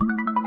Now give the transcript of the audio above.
you.